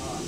uh,